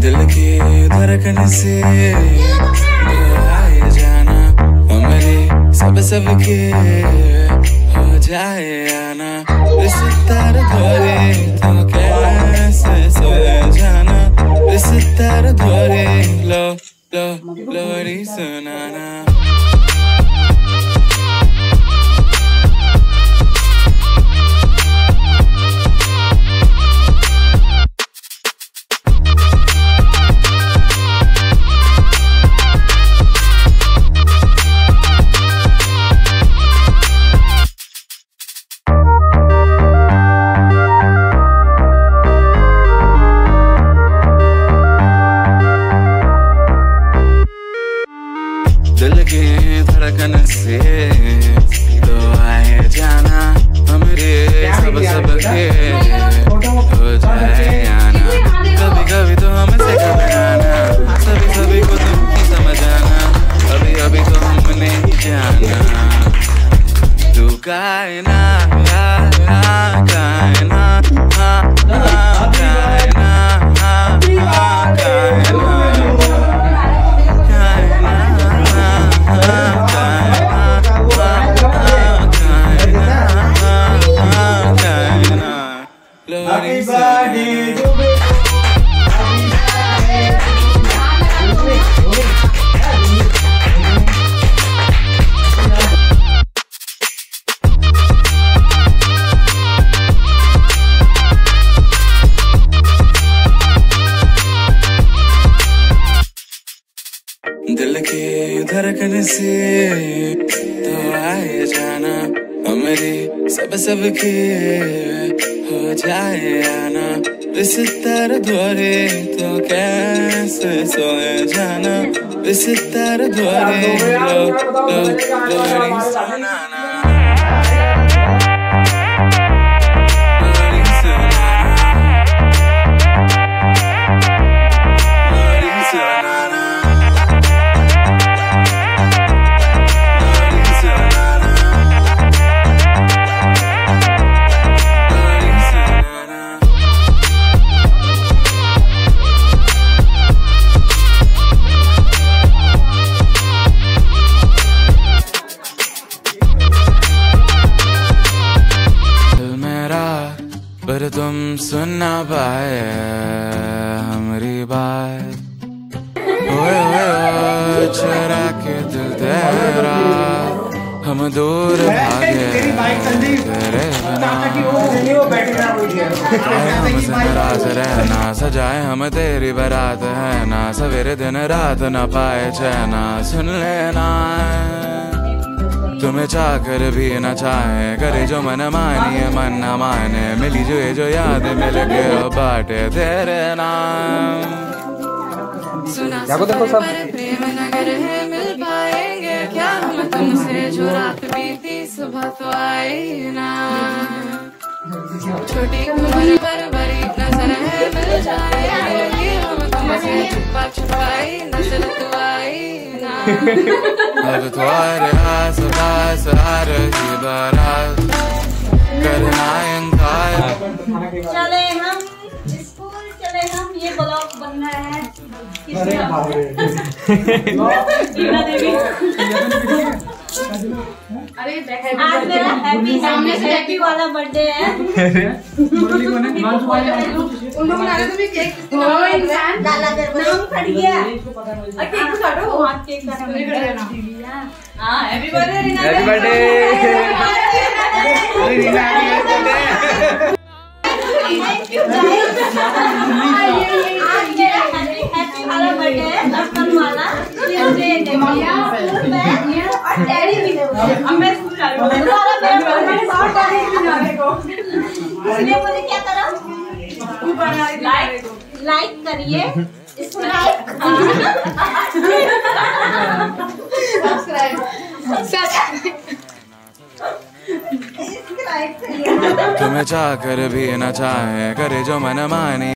धड़कन से आए जाना मेरे सब सब के हो जाए आना। इस तर धोरे तुम कैसे सो जाना? इस तर धोरे, लो लो, लोरी सुनाना। धड़कन से तो आए जाना हमरे सब सब के। हो जाए आना कभी कभी तो हमसे घबराना। सभी सभी को तुम ही समझ आना अभी अभी तो हमने ही जाना। तू कायना धड़कन से तो आए जाना हमारे सब सब के हो जाए आना इस द्वारे तो कैसे सोए जाना इस तर तो लो लो पर तुम सुन ना पाए हमारी बात। ओए ओए चुरा के दिल तेरा हम दूर भागे तेरी नाराज़ रहना सजाए हम तेरी बारात है ना सवेरे दिन रात ना पाए चैना सुन लेना। तुम्हें चाह कर भी न चाहे करे जो मन मानिए मन न माने। मिली जो ये जो याद मिल ओ बाटे तेरे नाम। सुना देखो सब प्रेम नगर है मिल पाएँगे क्या हम तुमसे? जो रात बीती सुबह तो आई ना। छोटी उम्र पर बड़ी नज़र है अब तुम्हारे आस पास आ रही बारात करना इंकार चले हम स्कूल चले हम ये ब्लॉग बन रहा है। अरे देवी। आज मेरा हैप्पी सामने से हैप्पी वाला बर्थडे है लाला नाम खड़ गया केक काटो हाँ केक काटो हाँ हैप्पी बर्थडे रीना हैप्पी आज मेरा हैप्पी हैप्पी वाला बर्थडे है लक्ष्मण वाला ये दे दे और डैडी भी अब मैं स्कूल जा रही हूँ सारा मेरा बर्थडे और डैडी भी जाने को इसलिए मुझे क्या करो लाइक लाइक करिए। इसको लाइक सब्सक्राइब करिए तुम्हें चाह कर भी न चाहे करे जो मन मानी।